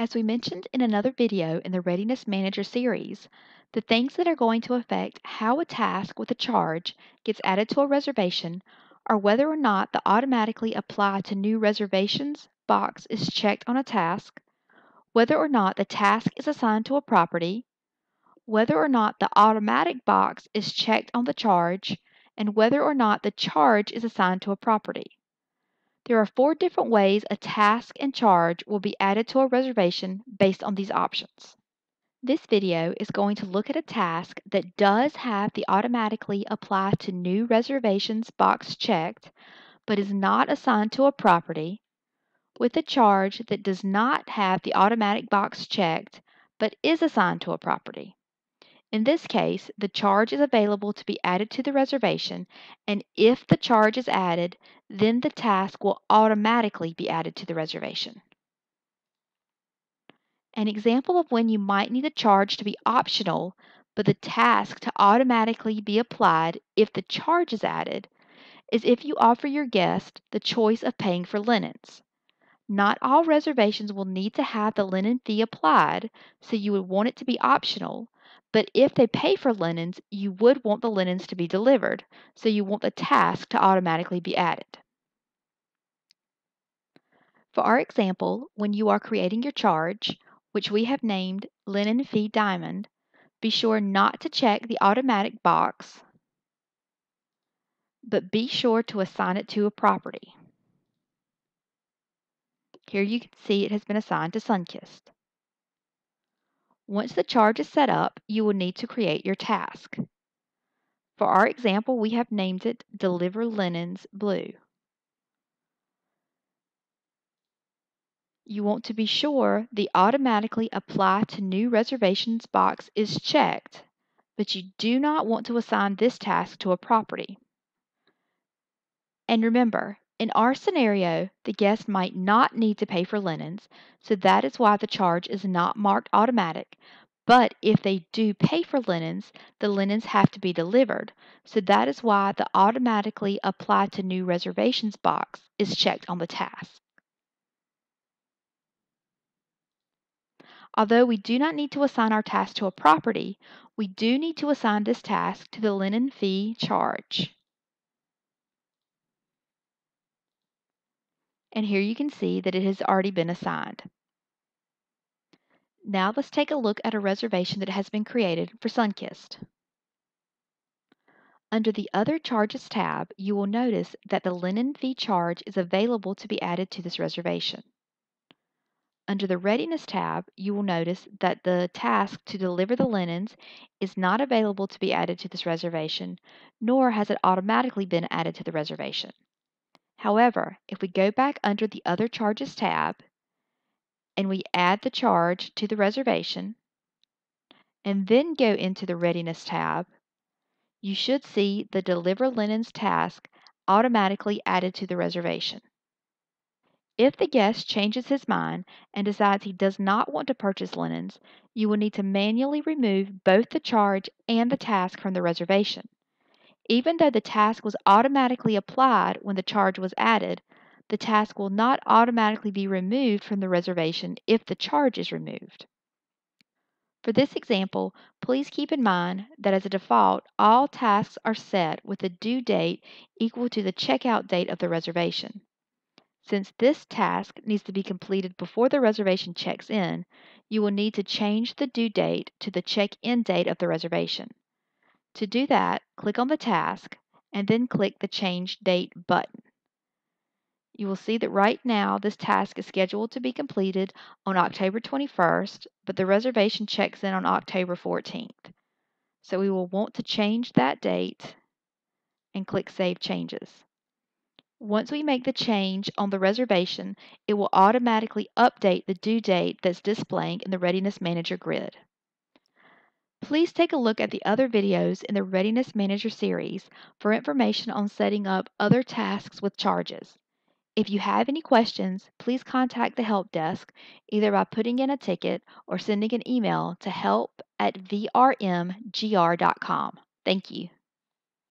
As we mentioned in another video in the Readiness Manager series, the things that are going to affect how a task with a charge gets added to a reservation are whether or not the automatically apply to new reservations box is checked on a task, whether or not the task is assigned to a property, whether or not the automatic box is checked on the charge, and whether or not the charge is assigned to a property. There are four different ways a task and charge will be added to a reservation based on these options. This video is going to look at a task that does have the automatically apply to new reservations box checked, but is not assigned to a property, with a charge that does not have the automatic box checked, but is assigned to a property. In this case, the charge is available to be added to the reservation, and if the charge is added, then the task will automatically be added to the reservation. An example of when you might need a charge to be optional, but the task to automatically be applied if the charge is added, is if you offer your guest the choice of paying for linens. Not all reservations will need to have the linen fee applied, so you would want it to be optional, but if they pay for linens, you would want the linens to be delivered, so you want the task to automatically be added. For our example, when you are creating your charge, which we have named Linen Fee Diamond, be sure not to check the automatic box, but be sure to assign it to a property. Here you can see it has been assigned to Sunkist. Once the charge is set up, you will need to create your task. For our example, we have named it Deliver Linens Blue. You want to be sure the automatically apply to new reservations box is checked, but you do not want to assign this task to a property. And remember, in our scenario, the guest might not need to pay for linens, so that is why the charge is not marked automatic. But if they do pay for linens, the linens have to be delivered, so that is why the automatically apply to new reservations box is checked on the task. Although we do not need to assign our task to a property, we do need to assign this task to the linen fee charge. And here you can see that it has already been assigned. Now let's take a look at a reservation that has been created for Sunkist. Under the Other Charges tab, you will notice that the linen fee charge is available to be added to this reservation. Under the Readiness tab, you will notice that the task to deliver the linens is not available to be added to this reservation, nor has it automatically been added to the reservation. However, if we go back under the Other Charges tab and we add the charge to the reservation and then go into the Readiness tab, you should see the Deliver Linens task automatically added to the reservation. If the guest changes his mind and decides he does not want to purchase linens, you will need to manually remove both the charge and the task from the reservation. Even though the task was automatically applied when the charge was added, the task will not automatically be removed from the reservation if the charge is removed. For this example, please keep in mind that as a default, all tasks are set with a due date equal to the checkout date of the reservation. Since this task needs to be completed before the reservation checks in, you will need to change the due date to the check-in date of the reservation. To do that, click on the task and then click the Change Date button. You will see that right now this task is scheduled to be completed on October 21st, but the reservation checks in on October 14th. So we will want to change that date and click Save Changes. Once we make the change on the reservation, it will automatically update the due date that's displaying in the Readiness Manager grid. Please take a look at the other videos in the Readiness Manager series for information on setting up other tasks with charges. If you have any questions, please contact the help desk either by putting in a ticket or sending an email to help at vrmgr.com. Thank you.